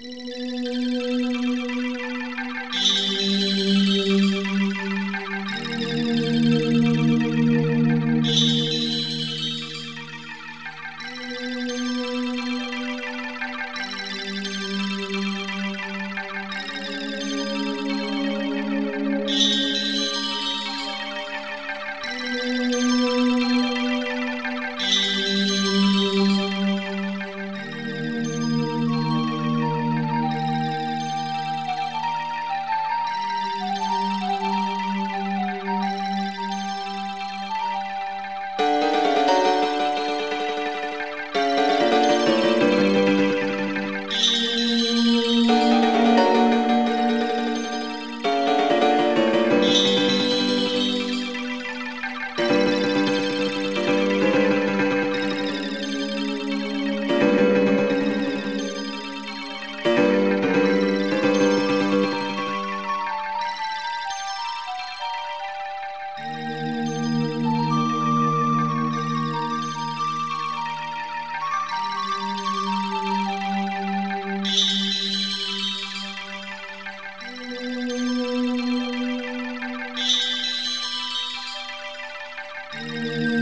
Música Música